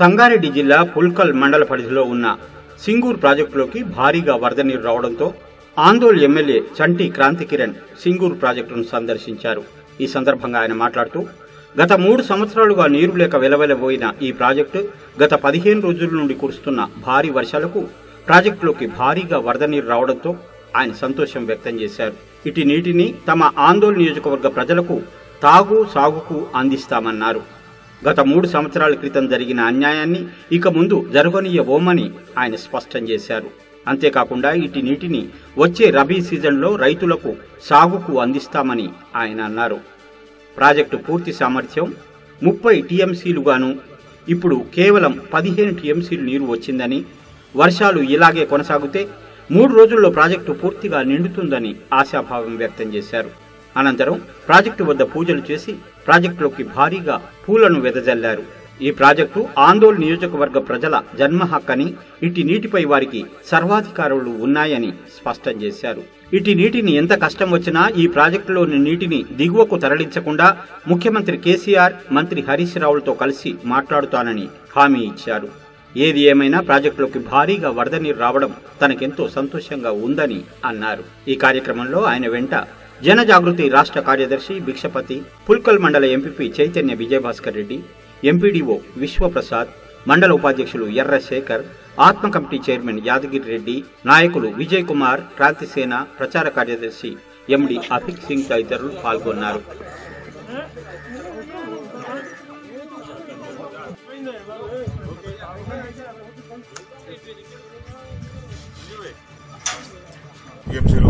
సంగారెడ్డి జిల్లా పుల్కల్ మండల పరిధిలో ఉన్న సింగూర్ ప్రాజెక్టులోకి భారీగా వరద నీరు రావడంతో ఆందోళ్ ఎమ్మెల్యే చంటి క్రాంతికిరణ్ సింగూర్ ప్రాజెక్టును సందర్శించారు. ఈ సందర్భంగా ఆయన మాట్లాడుతూ గత మూడు సంవత్సరాలుగా నీరు లేక వెలవెలబోయిన ఈ ప్రాజెక్టు గత పదిహేను రోజుల నుండి కురుస్తున్న భారీ వర్షాలకు ప్రాజెక్టులోకి భారీగా వరద నీరు రావడంతో ఆయన సంతోషం వ్యక్తం చేశారు. ఇటు నీటిని తమ ఆందోళన నియోజకవర్గ ప్రజలకు తాగు సాగుకు అందిస్తామన్నారు. గత మూడు సంవత్సరాల క్రితం జరిగిన అన్యాయాన్ని ఇక ముందు జరగనీయబోమని ఆయన స్పష్టం చేశారు. అంతేకాకుండా ఇటు నీటిని వచ్చే రబీ సీజన్లో రైతులకు సాగుకు అందిస్తామని ఆయన అన్నారు. ప్రాజెక్టు పూర్తి సామర్థ్యం ముప్పై టీఎంసీలుగాను ఇప్పుడు కేవలం పదిహేను టీఎంసీలు నీరు వచ్చిందని వర్షాలు ఇలాగే కొనసాగితే మూడు రోజుల్లో ప్రాజెక్టు పూర్తిగా నిండుతుందని ఆశాభావం వ్యక్తం చేశారు. అనంతరం ప్రాజెక్టు వద్ద పూజలు చేసి ప్రాజెక్టులోకి భారీగా పూలను వెదజల్లారు. ఈ ప్రాజెక్టు ఆందోళన నియోజకవర్గ ప్రజల జన్మ హక్కని ఇటు నీటిపై వారికి సర్వాధికారులు ఉన్నాయని స్పష్టం చేశారు. ఇటు నీటిని ఎంత కష్టం వచ్చినా ఈ ప్రాజెక్టులోని నీటిని దిగువకు తరలించకుండా ముఖ్యమంత్రి కేసీఆర్ మంత్రి హరీష్ రావులతో కలిసి మాట్లాడుతానని హామీ ఇచ్చారు. ఏది ఏమైనా ప్రాజెక్టులోకి భారీగా వరద నీరు రావడం తనకెంతో సంతోషంగా ఉందని అన్నారు. ఈ కార్యక్రమంలో ఆయన వెంట జనజాగృతి రాష్ట్ర కార్యదర్శి భిక్షపతి పుల్కల్ మండల ఎంపీపీ చైతన్య విజయభాస్కర్ రెడ్డి ఎంపీడీఓ విశ్వప్రసాద్ మండల ఉపాధ్యక్షులు ఎర్ర శేఖర్ ఆత్మ కమిటీ చైర్మన్ యాదగిరి రెడ్డి నాయకులు విజయ్ కుమార్ క్రాంతిసేన ప్రచార కార్యదర్శి ఎండి అఫిక్ సింగ్ తదితరులు పాల్గొన్నారు. ఎంసీలో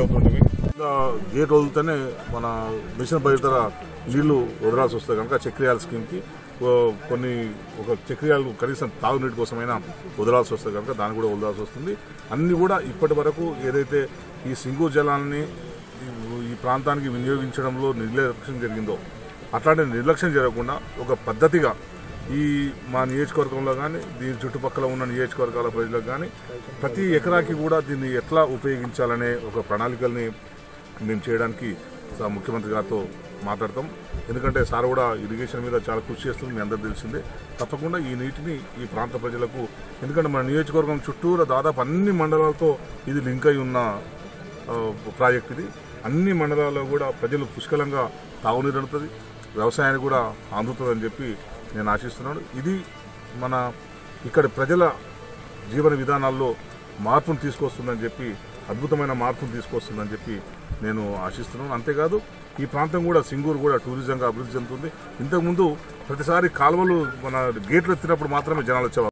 అవుతుంటుంది గేట్ వదిలితేనే మన మిషన్ బయట నీళ్ళు వదలాల్సి వస్తుంది కనుక చక్రియాల స్కీమ్కి కొన్ని ఒక చక్రియాలు కనీసం తాగునీటి కోసమైనా వదలాల్సి వస్తుంది కనుక దాన్ని కూడా వదలాల్సి వస్తుంది. అన్ని కూడా ఇప్పటి వరకు ఏదైతే ఈ సింగు జలాన్ని ఈ- ఈ ప్రాంతానికి వినియోగించడంలో నిర్లక్ష్యం జరిగిందో అట్లాంటి నిర్లక్ష్యం జరగకుండా ఒక పద్ధతిగా ఈ మా నియోజకవర్గంలో కానీ దీని చుట్టుపక్కల ఉన్న నియోజకవర్గాల ప్రజలకు కానీ ప్రతి ఎకరాకి కూడా దీన్ని ఎట్లా ఉపయోగించాలనే ఒక ప్రణాళికల్ని మేము చేయడానికి ముఖ్యమంత్రి గారితో మాట్లాడతాం. ఎందుకంటే సార్ కూడా ఇరిగేషన్ మీద చాలా కృషి చేస్తుంది మీ అందరికి తెలిసిందే. తప్పకుండా ఈ నీటిని ఈ ప్రాంత ప్రజలకు ఎందుకంటే మన నియోజకవర్గం చుట్టూరా దాదాపు అన్ని మండలాలతో ఇది లింక్ అయి ఉన్న ప్రాజెక్ట్ ఇది. అన్ని మండలాల్లో కూడా ప్రజలు పుష్కలంగా తాగునీరు అందుతుంది వ్యవసాయానికి కూడా అందుతుందని చెప్పి నేను ఆశిస్తున్నాను. ఇది మన ఇక్కడ ప్రజల జీవన విధానాల్లో మార్పును తీసుకొస్తుందని చెప్పి అద్భుతమైన మార్పును తీసుకొస్తుందని చెప్పి నేను ఆశిస్తున్నాను. అంతేకాదు ఈ ప్రాంతం కూడా సింగూరు కూడా టూరిజంగా అభివృద్ధి చెందుతుంది. ఇంతకుముందు ప్రతిసారి కాలువలు మన గేట్లు ఎత్తినప్పుడు మాత్రమే జనాలు వచ్చేవారు.